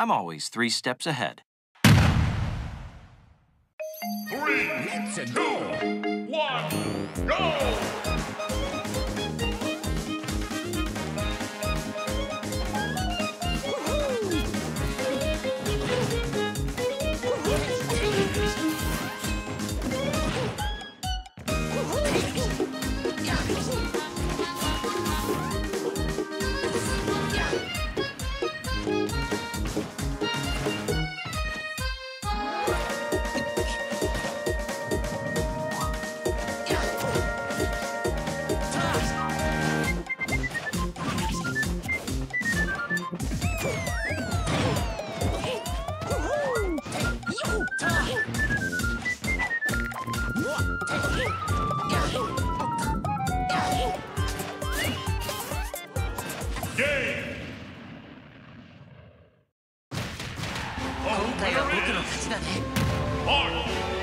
I'm always three steps ahead. Three, two, one, go! 今回は僕の勝ちだね。